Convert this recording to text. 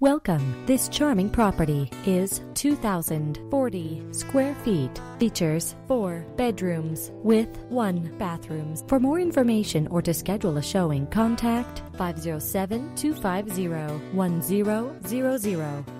Welcome. This charming property is 2,040 square feet. Features four bedrooms with one bathrooms. For more information or to schedule a showing, contact 507 250 1000.